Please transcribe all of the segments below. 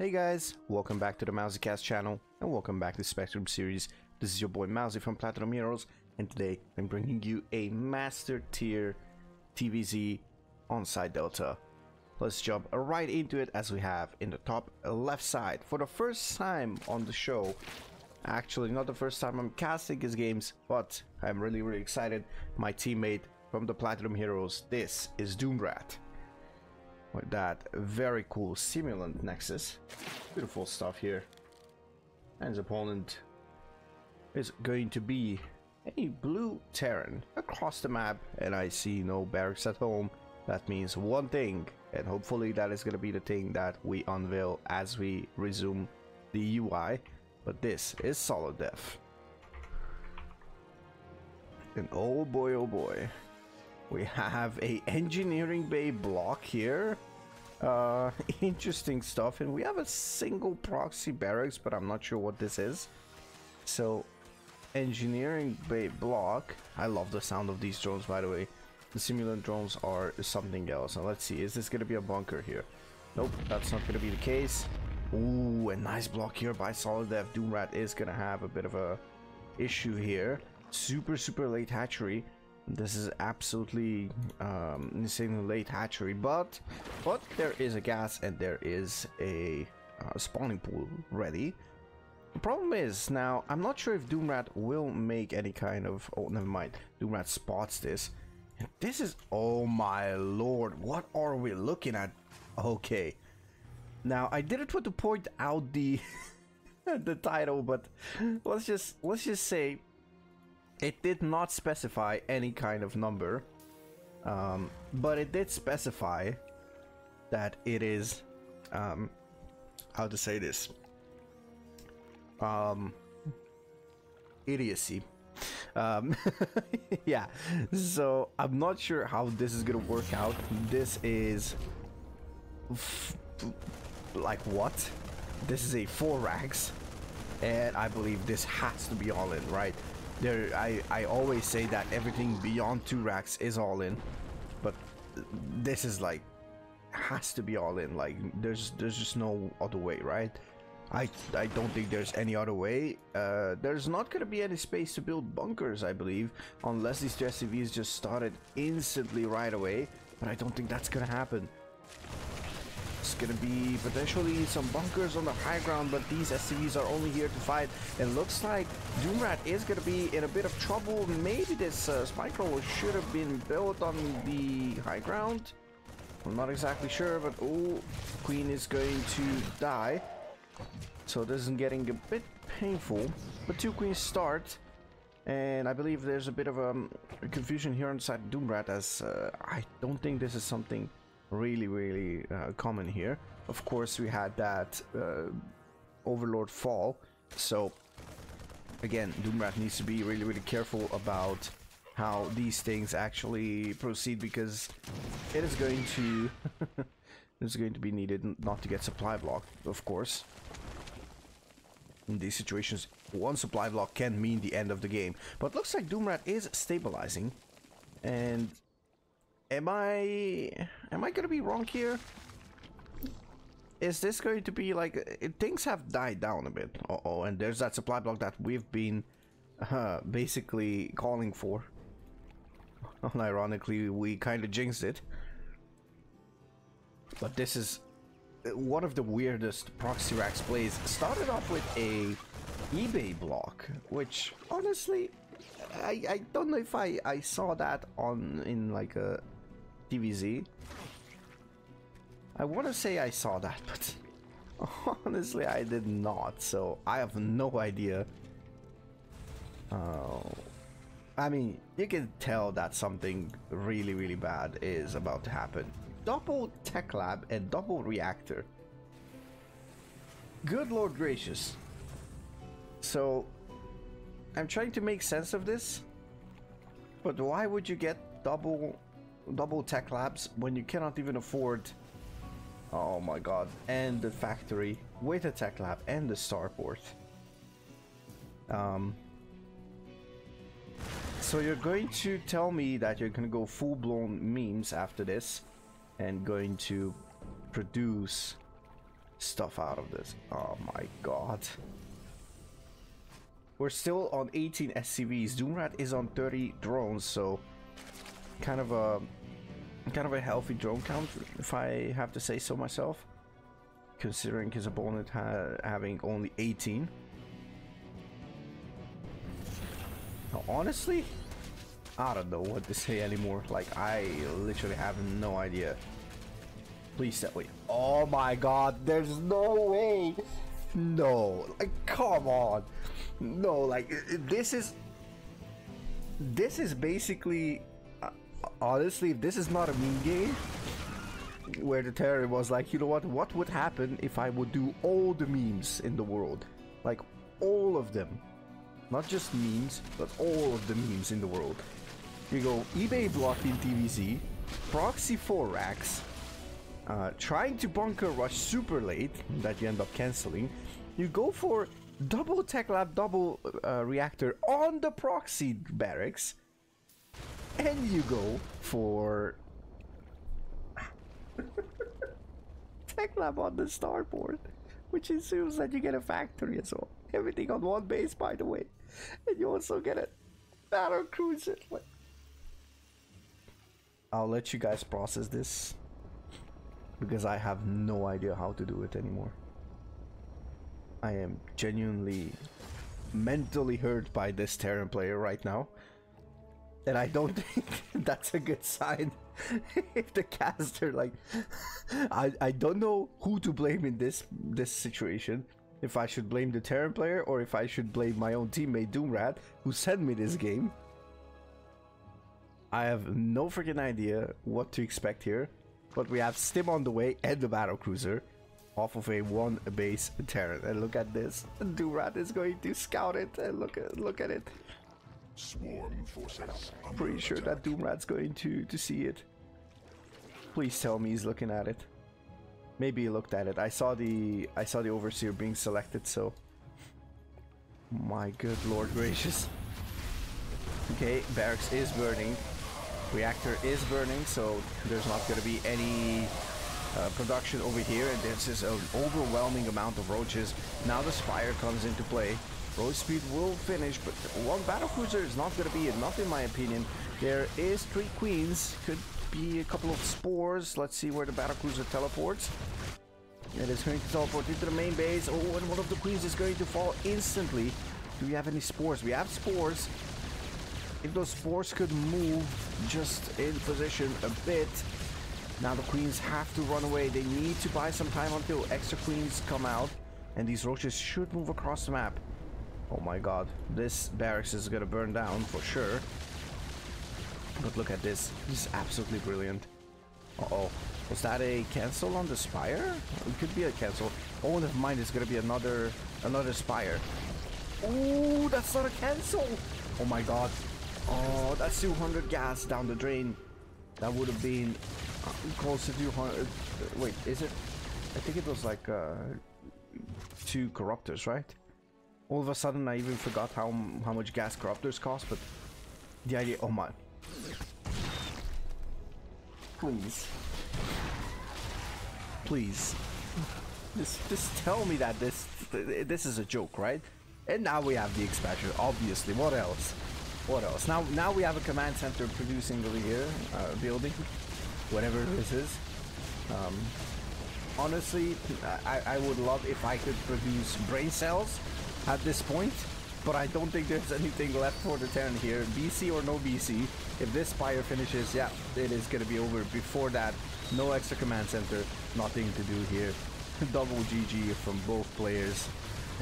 Hey guys, welcome back to the MauzyCast channel and welcome back to Spectrum series. This is your boy Mauzy from Platinum Heroes and today I'm bringing you a master tier TVZ on side delta. Let's jump right into it as we have in the top left side. For the first time on the show, actually not the first time I'm casting his games, but I'm really really excited. My teammate from the Platinum Heroes, this is Doomrat with that. Very cool. Simulant nexus. Beautiful stuff here. And his opponent is going to be a blue Terran across the map and I see no barracks at home. That means one thing and hopefully that is going to be the thing that we unveil as we resume the UI but this is solid Death. and oh boy oh boy we have a engineering bay block here. Uh, interesting stuff. And we have a single proxy barracks, but I'm not sure what this is. So, engineering bay block. I love the sound of these drones, by the way. The simulant drones are something else. Now, let's see. Is this going to be a bunker here? Nope, that's not going to be the case. Ooh, a nice block here by Solid Def. Doomrat is going to have a bit of a issue here. Super, super late hatchery. This is absolutely um, insanely late hatchery, but but there is a gas and there is a uh, spawning pool ready. The problem is now I'm not sure if Doomrat will make any kind of. Oh, never mind. Doomrat spots this. This is oh my lord, what are we looking at? Okay, now I didn't want to point out the the title, but let's just let's just say it did not specify any kind of number, um, but it did specify that it is, um, how to say this, um, idiocy. Um, yeah, so I'm not sure how this is gonna work out. This is like what? This is a four racks, and I believe this has to be all in, right? There I, I always say that everything beyond two racks is all in but this is like has to be all in. Like there's there's just no other way right? I I don't think there's any other way. Uh, there's not gonna be any space to build bunkers I believe unless these two SCVs just started instantly right away but I don't think that's gonna happen it's gonna be potentially some bunkers on the high ground, but these SCVs are only here to fight. It looks like Doomrat is gonna be in a bit of trouble. Maybe this uh, spike roll should have been built on the high ground. I'm not exactly sure, but oh, Queen is going to die. So this is getting a bit painful. But two Queens start. And I believe there's a bit of um, confusion here inside Doomrat as uh, I don't think this is something really really uh, common here. Of course we had that uh, overlord fall. So again doomrat needs to be really really careful about how these things actually proceed because it is going to it's going to be needed not to get supply block of course. In these situations one supply block can mean the end of the game. But looks like doomrat is stabilizing. And Am I... Am I gonna be wrong here? Is this going to be like... Things have died down a bit. Uh oh and there's that supply block that we've been uh, basically calling for. Ironically, we kind of jinxed it. But this is uh, one of the weirdest proxy racks plays. Started off with a eBay block, which honestly, I, I don't know if I, I saw that on in like a DBZ. I want to say I saw that, but honestly I did not, so I have no idea. Uh, I mean, you can tell that something really, really bad is about to happen. Double Tech Lab and double Reactor. Good Lord Gracious. So, I'm trying to make sense of this, but why would you get double double tech labs when you cannot even afford oh my god and the factory with a tech lab and the starport um so you're going to tell me that you're gonna go full-blown memes after this and going to produce stuff out of this. Oh my god. We're still on 18 SCVs. Doomrat is on 30 drones, so kind of a kind of a healthy drone count, if I have to say so myself. Considering his opponent ha having only 18. Now, honestly, I don't know what to say anymore. Like, I literally have no idea. Please tell me. Oh my god, there's no way. No, like, come on. No, like, this is... This is basically... Honestly, if this is not a meme game, where the terror was like, you know what, what would happen if I would do all the memes in the world? Like, all of them. Not just memes, but all of the memes in the world. You go eBay blocking TVZ, proxy 4 racks, uh, trying to bunker rush super late that you end up canceling. You go for double tech lab, double uh, reactor on the proxy barracks, and you go for tech lab on the starport, which assumes that you get a factory as well. Everything on one base, by the way and you also get a battle cruiser. I'll let you guys process this because I have no idea how to do it anymore. I am genuinely mentally hurt by this Terran player right now. And I don't think that's a good sign if the caster like I I don't know who to blame in this this situation if I should blame the Terran player or if I should blame my own teammate Doomrat who sent me this game. I have no freaking idea what to expect here, but we have Stim on the way and the battle cruiser off of a one base Terran. And look at this, Doomrat is going to scout it and look at look at it. Swarm forces. I'm Pretty sure that Doomrat's going to to see it. Please tell me he's looking at it. Maybe he looked at it. I saw the I saw the overseer being selected, so my good lord gracious. Okay, barracks is burning. Reactor is burning, so there's not gonna be any uh, production over here, and this is an overwhelming amount of roaches. Now the Spire comes into play. Roach speed will finish, but one battle cruiser is not gonna be enough in my opinion. There is three queens, could be a couple of spores. Let's see where the battlecruiser teleports. It is going to teleport into the main base. Oh, and one of the queens is going to fall instantly. Do we have any spores? We have spores. If those spores could move just in position a bit. Now the queens have to run away. They need to buy some time until extra queens come out. And these roaches should move across the map. Oh my god. This barracks is gonna burn down for sure. But look at this. This is absolutely brilliant. Uh-oh. Was that a cancel on the spire? It could be a cancel. Oh, never mind. It's gonna be another another spire. Oh, that's not a cancel. Oh my god. Oh, that's 200 gas down the drain. That would have been uh, close to 200. Wait, is it? I think it was like uh, two corruptors, right? All of a sudden, I even forgot how how much gas corruptors cost, but the idea. Oh my. Please. Please. Just, just tell me that this this is a joke, right? And now we have the expansion, obviously. What else? What else? Now now we have a command center producing over here, uh, building, whatever this is. Um, honestly, I, I would love if I could produce brain cells at this point but I don't think there's anything left for the Terran here. BC or no BC, if this Spire finishes, yeah, it is going to be over. Before that, no extra command center, nothing to do here. Double GG from both players.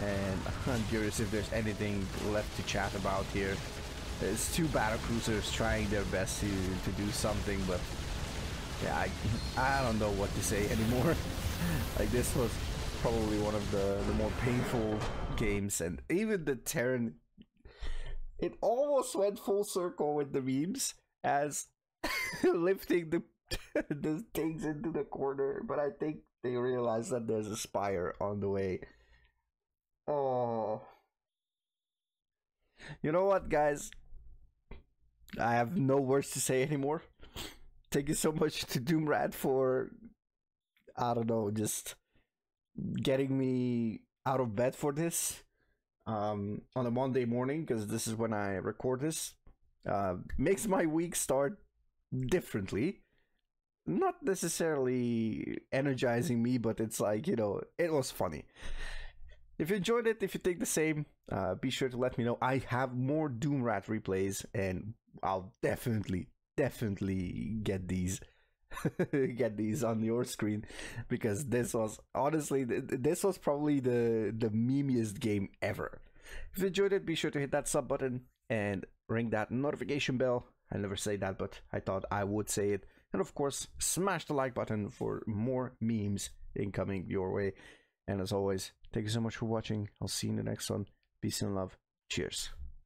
And I'm curious if there's anything left to chat about here. It's two battle cruisers trying their best to, to do something, but yeah, I, I don't know what to say anymore. like this was probably one of the, the more painful games, and even the Terran. It almost went full circle with the memes as lifting the the things into the corner, but I think they realized that there's a spire on the way. Oh. You know what, guys? I have no words to say anymore. Thank you so much to Doomrat for I don't know, just getting me out of bed for this um, on a Monday morning because this is when I record this. Uh, makes my week start differently. Not necessarily energizing me, but it's like, you know, it was funny. If you enjoyed it, if you think the same, uh, be sure to let me know. I have more Doomrat replays, and I'll definitely, definitely get these. get these on your screen because this was honestly this was probably the the memeiest game ever. If you enjoyed it be sure to hit that sub button and ring that notification bell. I never say that but i thought i would say it. And of course smash the like button for more memes incoming your way. And as always thank you so much for watching. I'll see you in the next one. Peace and love. Cheers